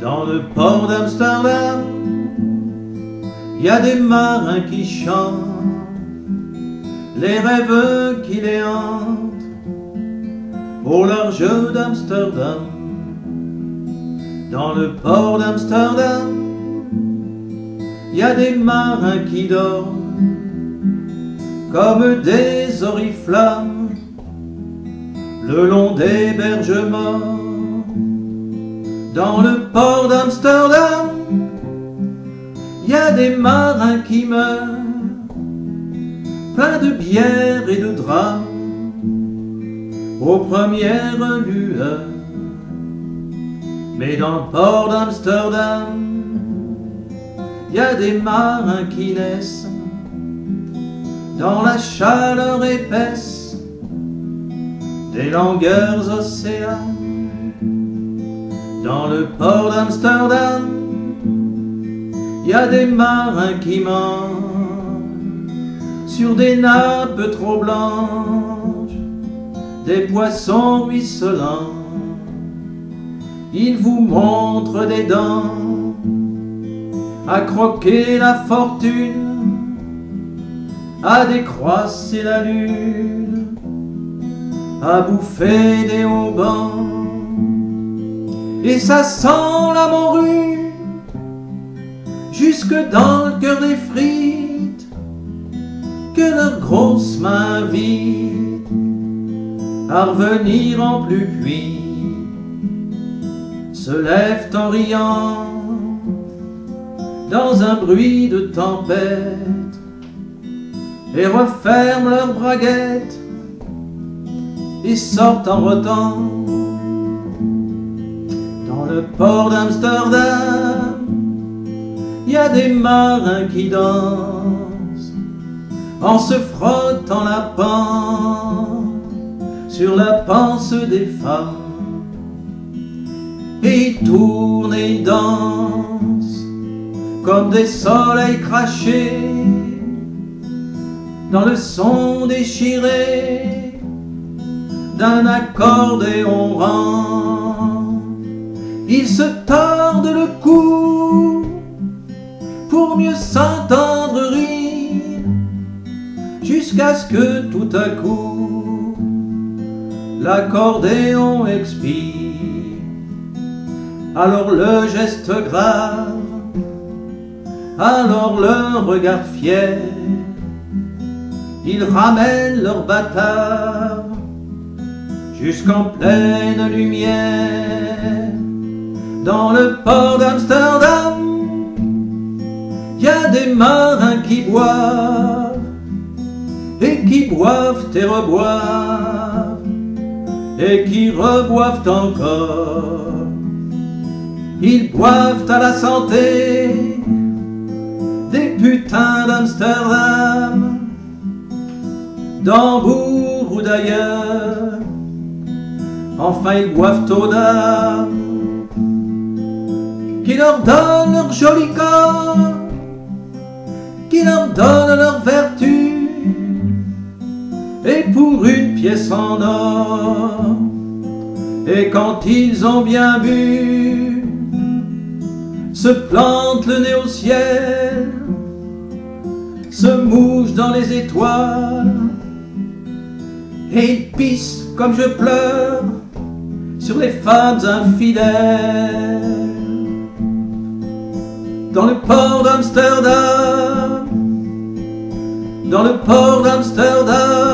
Dans le port d'Amsterdam, il y a des marins qui chantent, les rêves qui les hantent au large d'Amsterdam. Dans le port d'Amsterdam, il y a des marins qui dorment comme des oriflammes le long des berges morts. Dans le port d'Amsterdam, il y a des marins qui meurent, pleins de bière et de drames, aux premières lueurs. Mais dans le port d'Amsterdam, il y a des marins qui naissent dans la chaleur épaisse des longueurs océans. Dans le port d'Amsterdam, il y a des marins qui mangent sur des nappes trop blanches, des poissons ruisselants. Ils vous montrent des dents à croquer la fortune, à décroisser la lune, à bouffer des haubans. Et ça sent la morue jusque dans le cœur des frites que leurs grosses mains invitent à revenir en pluie se lèvent en riant dans un bruit de tempête et referment leurs braguettes et sortent en rotant port d'Amsterdam. Il y a des marins qui dansent en se frottant la pente sur la panse des femmes et ils tournent et dansent comme des soleils crachés dans le son déchiré d'un accordéon. Ils se tordent le cou pour mieux s'entendre rire jusqu'à ce que tout à coup l'accordéon expire. Alors le geste grave alors le regard fier, ils ramènent leur bâtard jusqu'en pleine lumière. Dans le port d'Amsterdam, y a des marins qui boivent et qui boivent et reboivent et qui reboivent encore. Ils boivent à la santé des putains d'Amsterdam, d'Hambourg ou d'ailleurs, enfin ils boivent aux dames, qui leur donnent leur joli corps, qui leur donnent leur vertu, et pour une pièce en or, et quand ils ont bien bu, se plantent le nez au ciel, se mouche dans les étoiles, et ils pissent comme je pleure sur les femmes infidèles. Dans le port d'Amsterdam, dans le port d'Amsterdam,